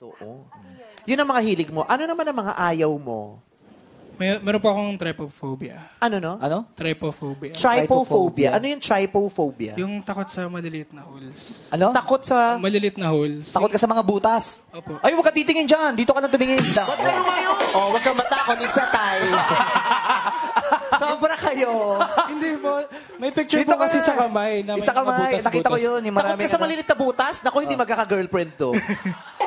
Totoo. Yun ang mga hilig mo. Ano naman ang mga ayaw mo? May, meron po akong trypophobia. Ano no? Ano? Trypophobia. Trypophobia. Ano yung trypophobia? Yung takot sa maliliit na holes. Ano? Takot sa... Maliliit na holes. Takot ka sa mga butas. Opo. Ay, huwag ka titingin dyan. Dito ka na tumingin. Oh, wag kang matakot. It's a tie. Sobra kayo. Hindi po. May picture Dito po kasi ka. sa kamay na may Isa ka mga may. butas-butas. Nakita ko yun. Yung Takot marami ka sa malilit na butas? Naku, hindi magkaka-girlfriend to.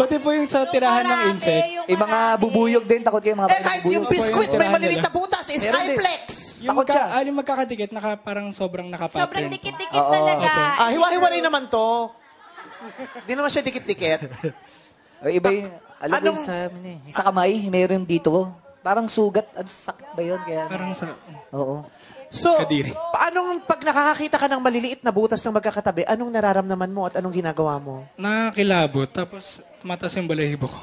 Pati po yung sa tirahan ng insect. Yung mga bubuyog din. Takot kayo mga eh, kahit yung bubuyog. biscuit may nila. na butas is Meron din. Iplex. Yung, Takot siya. magka, ah, yung magkakadikit, naka, parang sobrang nakapattern. Sobrang po. dikit-dikit Oo. talaga. Ah, hiwa-hiwalay naman to. Hindi naman siya dikit-dikit. Ay, iba yung, alam Anong- mo sa amin eh. Sa kamay, meron dito. Parang sugat. Ano, sakit ba yun? Kaya, Parang sa... oo. So, Kadiri. paanong pag nakakakita ka ng maliliit na butas ng magkakatabi, anong nararamdaman mo at anong ginagawa mo? Nakakilabot, tapos tumataas yung balahibo ko.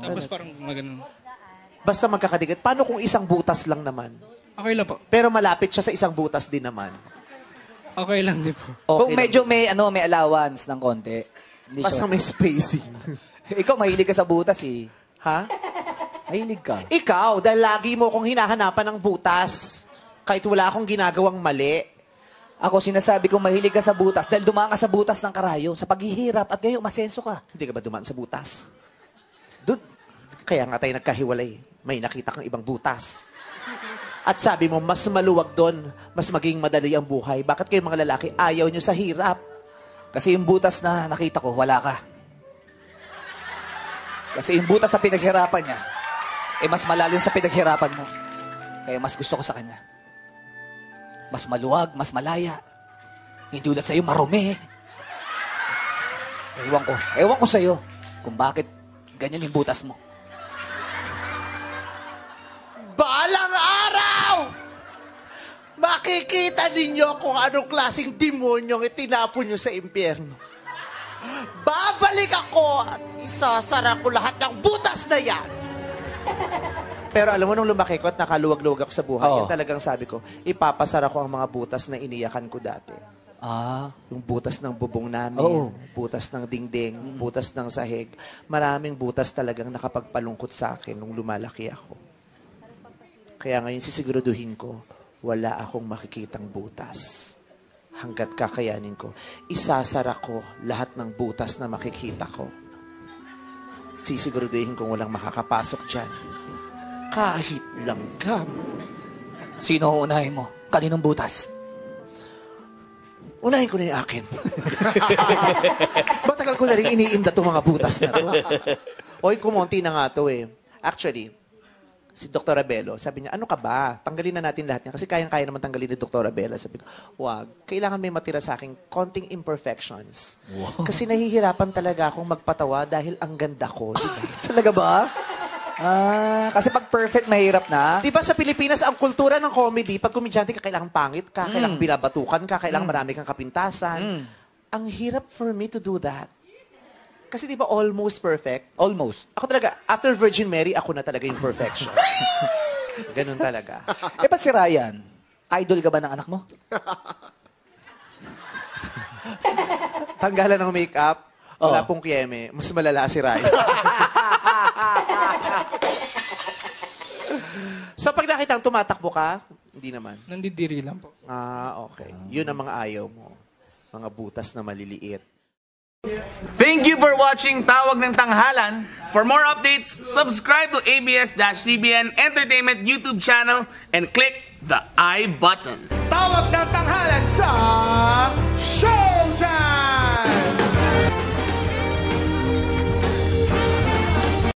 Tapos parang maganon. Basta magkakadikit. Paano kung isang butas lang naman? Okay lang po. Pero malapit siya sa isang butas din naman. Okay lang din po. Okay Kung lang. medyo may, ano, may allowance ng konti. Hindi Basta siya. may spacing. Ikaw, mahilig ka sa butas eh. ha? Mahilig ka. Ikaw, dahil lagi mo kong hinahanapan ng butas. Kahit wala akong ginagawang mali. Ako, sinasabi kong mahilig ka sa butas dahil dumaan ka sa butas ng karayo, sa paghihirap, at ngayon, umasenso ka. Hindi ka ba dumaan sa butas? Doon. Kaya nga tayo nagkahiwalay. May nakita kang ibang butas. At sabi mo, mas maluwag doon, mas maging madali ang buhay. Bakit kayo mga lalaki ayaw nyo sa hirap? Kasi yung butas na nakita ko, wala ka. Kasi yung butas sa pinaghirapan niya, eh mas malalim sa pinaghirapan mo. Kaya mas gusto ko sa kanya. Mas maluwag, mas malaya. Hindi ulit sa'yo, marumi. Ewan ko. Ewan ko sa'yo kung bakit ganyan yung butas mo. Balang araw! Makikita ninyo kung anong klaseng demonyong itinapon nyo sa impyerno. Babalik ako at isasara ko lahat ng butas na yan. Pero alam mo, nung lumaki ko at nakaluwag-luwag ako sa buhay, Oo. yan talagang sabi ko, ipapasara ko ang mga butas na iniyakan ko dati. Ah. Yung butas ng bubong namin, Oo. butas ng dingding, butas ng sahig. Maraming butas talagang nakapagpalungkot sa akin nung lumalaki ako. Kaya ngayon sisiguraduhin ko, wala akong makikitang butas. Hanggat kakayanin ko, isasara ko lahat ng butas na makikita ko. Sisiguraduhin kong walang makakapasok dyan. Kahit langgam. Sino ang unahin mo? Kaninong butas? Unahin ko na yung akin. Matagal ko na rin iniinda itong mga butas na to. Oy, kumonti na nga to eh. Actually, si Dr. Abelo, sabi niya, ano ka ba? Tanggalin na natin lahat yan. Kasi kayang-kaya naman tanggalin ni Dr. Abela. Sabi ko, wag. Kailangan may matira sa akin konting imperfections. Kasi nahihirapan talaga akong magpatawa dahil ang ganda ko. Diba? Talaga ba? Ah, kasi pag perfect, mahirap na. Di ba sa Pilipinas, ang kultura ng comedy, pag komedyante ka, kailangan pangit ka, kailangan binabatukan ka, kailangan marami kang kapintasan. Ang hirap for me to do that. Kasi di ba almost perfect? Almost. Ako talaga, after Virgin Mary, ako na talaga yung perfection. Ganun talaga. Eh, ba't si Ryan? Idol ka ba ng anak mo? Tanggalan ng makeup, wala Oo. pong kiyeme, mas malala si Ryan. so pag nakitang tumatakbo ka, hindi naman. Nandidiri lang po. Ah, okay. Yun ang mga ayaw mo. Mga butas na maliliit. Thank you for watching Tawag ng Tanghalan. For more updates, subscribe to ABS-CBN Entertainment YouTube channel and click the I button. Tawag ng tanghalan!